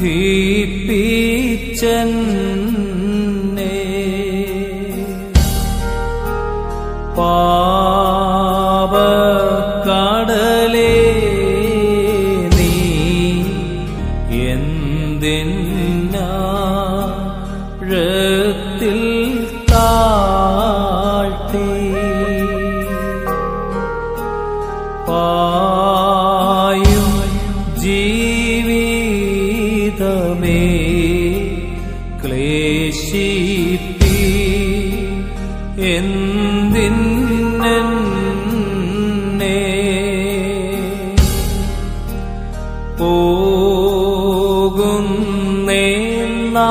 ഹിപ്പിച്ചെന്നെ. പാപക്കടലേ നീ എന്തിനാഴത്തിൽ താഴ്ത്തി പായും ജീവിതമേ ക്ലേശിപ്പി എന്തിന്നെ പോകുന്നേ നാ